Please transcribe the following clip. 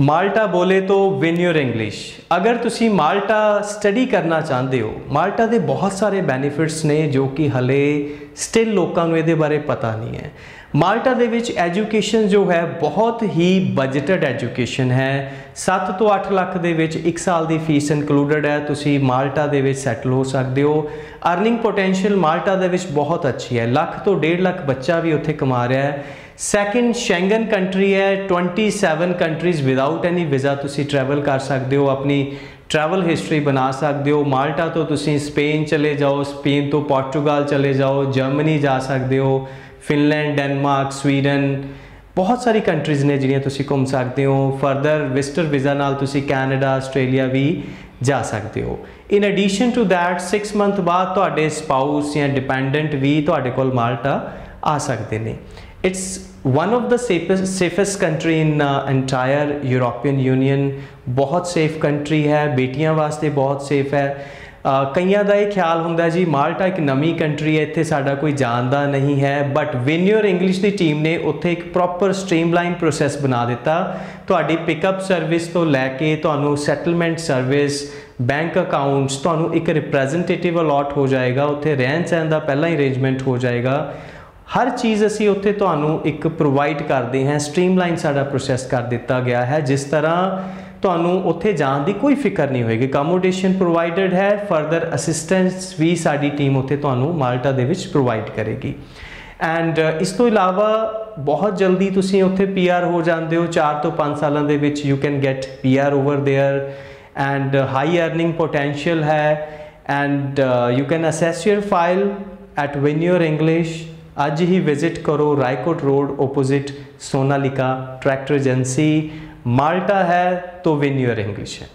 Malta ਬੋਲੇ ਤੋਂ win your English ਅਗਰ ਤੁਸੀਂ ਮਾਲਟਾ ਸਟੱਡੀ ਕਰਨਾ ਚਾਹੁੰਦੇ ਹੋ, ਮਾਲਟਾ ਦੇ ਬਹੁਤ ਸਾਰੇ ਬੈਨੀਫਿਟਸ ਨੇ ਜੋ ਕਿ ਹਲੇ ਸਟਿਲ ਲੋਕਾਂ ਨੂੰ ਇਹਦੇ ਬਾਰੇ ਪਤਾ ਨਹੀਂ ਹੈ। ਮਾਲਟਾ ਦੇ ਵਿੱਚ ਐਜੂਕੇਸ਼ਨ ਜੋ ਹੈ, ਬਹੁਤ ਹੀ ਬਜਟਡ ਐਜੂਕੇਸ਼ਨ ਹੈ। 7 ਤੋਂ 8 ਲੱਖ ਦੇ ਵਿੱਚ 1 ਸਾਲ ਦੀ ਫੀਸ ਇਨਕਲੂਡਡ ਹੈ। ਤੁਸੀਂ ਮਾਲਟਾ ਦੇ ਵਿੱਚ ਸੈਟਲ ਹੋ ਸਕਦੇ ਹੋ। ਅਰਨਿੰਗ ਪੋਟੈਂਸ਼ੀਅਲ ਮਾਲਟਾ ਦੇ ਵਿੱਚ ਬਹੁਤ ਅੱਛੀ ਹੈ। ਲੱਖ ਤੋਂ 1.5 ਲੱਖ ਬੱਚਾ ਵੀ ਉੱਥੇ ਕਮਾ ਰਿਹਾ ਹੈ। ਸੈਕੰਡ ਸ਼ੈਂਗਨ ਕੰਟਰੀ ਹੈ। 27 ਕੰਟਰੀਜ਼ ਵਿਦਆਊਟ ਐਨੀ ਵੀਜ਼ਾ ਤੁਸੀਂ ਟਰੈਵਲ ਕਰ ਸਕਦੇ ਹੋ। ਆਪਣੀ ਟਰੈਵਲ ਹਿਸਟਰੀ ਬਣਾ ਸਕਦੇ ਹੋ। ਮਾਲਟਾ ਤੋਂ ਤੁਸੀਂ ਸਪੇਨ ਚਲੇ ਜਾਓ, ਸਪੇਨ ਤੋਂ ਪੋਰਟੁਗਲ ਚਲੇ ਜਾਓ, ਜਰਮਨੀ ਜਾ ਸਕਦੇ ਹੋ, ਫਿਨਲੈਂਡ, ਡੈਨਮਾਰਕ, ਸਵੀਡਨ, ਬਹੁਤ ਸਾਰੀ ਕੰਟਰੀਜ਼ ਨੇ ਜਿਹੜੀਆਂ ਤੁਸੀਂ ਘੁੰਮ ਸਕਦੇ ਹੋ। ਫਰਦਰ ਵਿਜ਼ਟਰ ਵੀਜ਼ਾ ਨਾਲ ਤੁਸੀਂ ਕੈਨੇਡਾ ਆਸਟ੍ਰੇਲੀਆ ਵੀ ਜਾ ਸਕਦੇ ਹੋ। In addition to that 6 month ਬਾਅਦ ਤੁਹਾਡੇ ਸਪਾਊਸ ਜਾਂ ਡਿਪੈਂਡੈਂਟ ਵੀ ਤੁਹਾਡੇ ਕੋਲ ਮਾਲਟਾ ਆ ਸਕਦੇ ਨੇ। It's one of the safest safest country in uh, entire European Union. ਬਹੁਤ ਸੇਫ ਕੰਟਰੀ ਹੈ ਬੇਟੀਆਂ ਵਾਸਤੇ ਬਹੁਤ ਸੇਫ ਹੈ ਕਈਆਂ ਦਾ ਇਹ ਖਿਆਲ ਹੁੰਦਾ ਜੀ ਮਾਲਟਾ ਇੱਕ ਨਵੀਂ ਕੰਟਰੀ ਹੈ ਇੱਥੇ ਸਾਡਾ ਕੋਈ ਜਾਣਦਾ ਨਹੀਂ ਹੈ ਬਟ ਵਿਨ ਇੰਗਲਿਸ਼ ਦੀ ਟੀਮ ਨੇ ਉੱਥੇ ਇੱਕ ਪ੍ਰੋਪਰ ਸਟ੍ਰੀਮਲਾਈਨ ਪ੍ਰੋਸੈਸ ਬਣਾ ਦਿੱਤਾ ਤੁਹਾਡੀ ਪਿਕਅਪ ਸਰਵਿਸ ਤੋਂ ਲੈ ਕੇ ਤੁਹਾਨੂੰ ਸੈਟਲਮੈਂਟ ਸਰਵਿਸ ਬੈਂਕ ਅਕਾਊਂਟਸ ਤੁਹਾਨੂੰ ਇੱਕ ਰਿਪਰੈਜ਼ੈਂਟੇਟਿਵ ਅਲਾਟ ਹੋ ਜਾਏਗਾ ਉੱਥੇ ਰਹਿਣ ਸਹਿਣ ਦਾ ਪਹਿਲਾਂ ਹੀ ਅਰੇਂਜਮੈਂਟ ਹੋ ਜਾਏਗਾ ਹਰ ਚੀਜ਼ ਅਸੀਂ ਉੱਥੇ ਤੁਹਾਨੂੰ ਇੱਕ ਪ੍ਰੋਵਾਈਡ ਕਰਦੇ ਹਾਂ ਸਟ੍ਰੀਮਲਾਈਨ ਸਾਡਾ ਪ੍ਰੋਸੈਸ ਕਰ ਦਿੱਤਾ ਗਿਆ ਹੈ ਜਿਸ ਤਰ੍ਹਾਂ ਤੁਹਾਨੂੰ ਉੱਥੇ ਜਾਣ ਦੀ ਕੋਈ ਫਿਕਰ ਨਹੀਂ ਹੋਏਗੀ ਅਕਮੋਡੇਸ਼ਨ ਪ੍ਰੋਵਾਈਡਡ ਹੈ ਫਰਦਰ ਅਸਿਸਟੈਂਸ ਵੀ ਸਾਡੀ ਟੀਮ ਉੱਥੇ ਤੁਹਾਨੂੰ ਮਾਲਟਾ ਦੇ ਵਿੱਚ ਪ੍ਰੋਵਾਈਡ ਕਰੇਗੀ ਐਂਡ ਇਸ ਤੋਂ ਇਲਾਵਾ ਬਹੁਤ ਜਲਦੀ ਤੁਸੀਂ ਉੱਥੇ ਪੀਆਰ ਹੋ ਜਾਂਦੇ ਹੋ 4 ਤੋਂ 5 ਸਾਲਾਂ ਦੇ ਵਿੱਚ you can get PR over there and high earning potential ਹੈ and you can assess your file at win your English ਅੱਜ ਹੀ ਵਿਜ਼ਿਟ ਕਰੋ Raikot road opposite Sonalika tractor agency Malta ਹੈ तो विन योर इंग्लिश है